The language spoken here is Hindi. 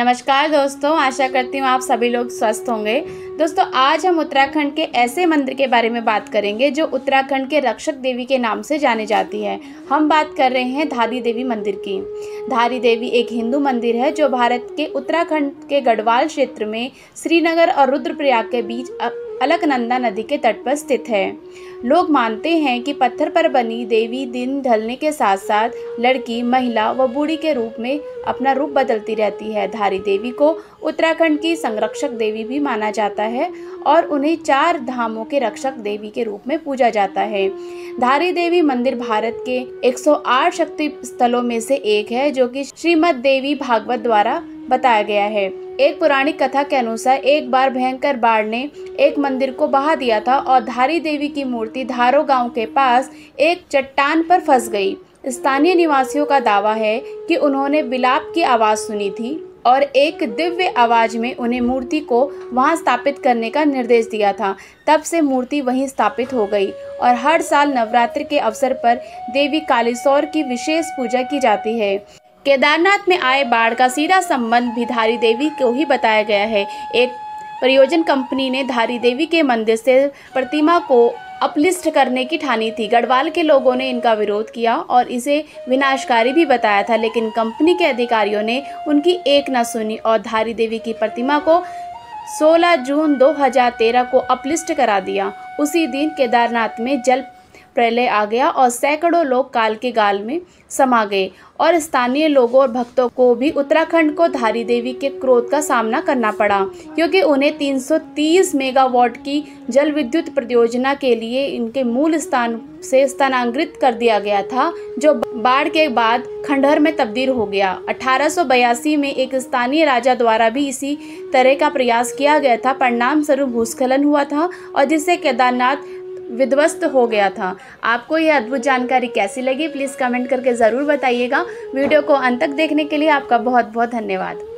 नमस्कार दोस्तों, आशा करती हूँ आप सभी लोग स्वस्थ होंगे। दोस्तों, आज हम उत्तराखंड के ऐसे मंदिर के बारे में बात करेंगे जो उत्तराखंड के रक्षक देवी के नाम से जाने जाती है। हम बात कर रहे हैं धारी देवी मंदिर की। धारी देवी एक हिंदू मंदिर है जो भारत के उत्तराखंड के गढ़वाल क्षेत्र में श्रीनगर और रुद्रप्रयाग के बीच अलकनंदा नदी के तट पर स्थित है। लोग मानते हैं कि पत्थर पर बनी देवी दिन ढलने के साथ साथ लड़की, महिला व बूढ़ी के रूप में अपना रूप बदलती रहती है। धारी देवी को उत्तराखंड की संरक्षक देवी भी माना जाता है और उन्हें चार धामों के रक्षक देवी के रूप में पूजा जाता है। धारी देवी मंदिर भारत के 108 शक्ति स्थलों में से एक है, जो कि श्रीमद देवी भागवत द्वारा बताया गया है। एक पुराणिक कथा के अनुसार एक बार भयंकर बाढ़ ने एक मंदिर को बहा दिया था और धारी देवी की मूर्ति धारो गाँव के पास एक चट्टान पर फंस गई। स्थानीय निवासियों का दावा है कि उन्होंने बिलाप की आवाज़ सुनी थी और एक दिव्य आवाज़ में उन्हें मूर्ति को वहाँ स्थापित करने का निर्देश दिया था। तब से मूर्ति वहीं स्थापित हो गई और हर साल नवरात्रि के अवसर पर देवी कालीसौर की विशेष पूजा की जाती है। केदारनाथ में आए बाढ़ का सीधा संबंध भी धारी देवी को ही बताया गया है। एक परियोजन कंपनी ने धारी देवी के मंदिर से प्रतिमा को अपलिस्ट करने की ठानी थी। गढ़वाल के लोगों ने इनका विरोध किया और इसे विनाशकारी भी बताया था, लेकिन कंपनी के अधिकारियों ने उनकी एक न सुनी और धारी देवी की प्रतिमा को 16 जून 2013 को अपलिस्ट करा दिया। उसी दिन केदारनाथ में जल प्रलय आ गया और सैकड़ों लोग काल के गाल में समा गए और स्थानीय लोगों और भक्तों को भी उत्तराखंड को धारी देवी के क्रोध का सामना करना पड़ा, क्योंकि उन्हें 330 मेगावाट की जल विद्युत परियोजना के लिए इनके मूल स्थान से स्थानांतरित कर दिया गया था, जो बाढ़ के बाद खंडहर में तब्दील हो गया। अठारह सौ बयासी में एक स्थानीय राजा द्वारा भी इसी तरह का प्रयास किया गया था परिणाम स्वरूप भूस्खलन हुआ था और जिससे केदारनाथ विध्वस्त हो गया था। आपको यह अद्भुत जानकारी कैसी लगी प्लीज़ कमेंट करके ज़रूर बताइएगा। वीडियो को अंत तक देखने के लिए आपका बहुत बहुत धन्यवाद।